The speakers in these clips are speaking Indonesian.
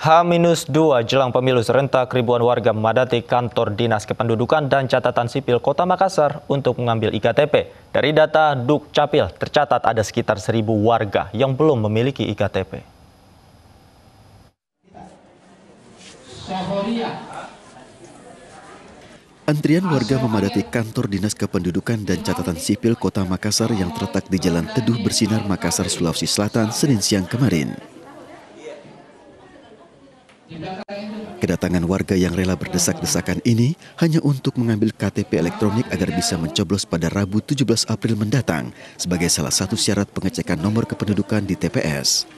H-2 jelang pemilu serentak ribuan warga memadati kantor Dinas Kependudukan dan Catatan Sipil Kota Makassar untuk mengambil IKTP. Dari data Dukcapil, tercatat ada sekitar seribu warga yang belum memiliki IKTP. Antrian warga memadati kantor Dinas Kependudukan dan Catatan Sipil Kota Makassar yang terletak di Jalan Teduh Bersinar Makassar, Sulawesi Selatan, Senin siang kemarin. Kedatangan warga yang rela berdesak-desakan ini hanya untuk mengambil KTP elektronik agar bisa mencoblos pada Rabu 17 April mendatang sebagai salah satu syarat pengecekan nomor kependudukan di TPS.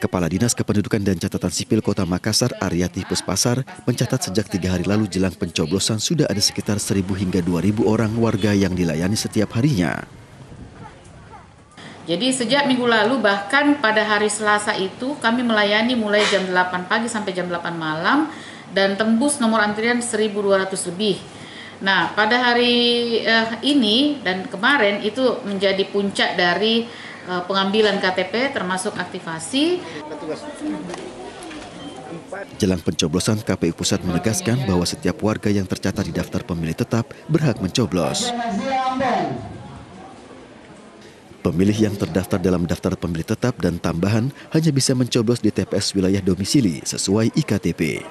Kepala Dinas Kependudukan dan Catatan Sipil Kota Makassar, Aryati Puspasar, mencatat sejak tiga hari lalu jelang pencoblosan sudah ada sekitar 1.000 hingga 2.000 orang warga yang dilayani setiap harinya. Jadi sejak minggu lalu bahkan pada hari Selasa itu kami melayani mulai jam 8 pagi sampai jam 8 malam dan tembus nomor antrian 1200 lebih. Nah, pada hari uh, ini dan kemarin itu menjadi puncak dari uh, pengambilan KTP termasuk aktivasi. Jelang pencoblosan, KPU Pusat menegaskan bahwa setiap warga yang tercatat di daftar pemilih tetap berhak mencoblos. Pemilih yang terdaftar dalam daftar pemilih tetap dan tambahan hanya bisa mencoblos di TPS wilayah domisili sesuai IKTP.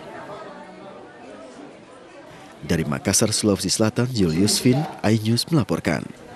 Dari Makassar, Sulawesi Selatan, Julius Fin, iNews melaporkan.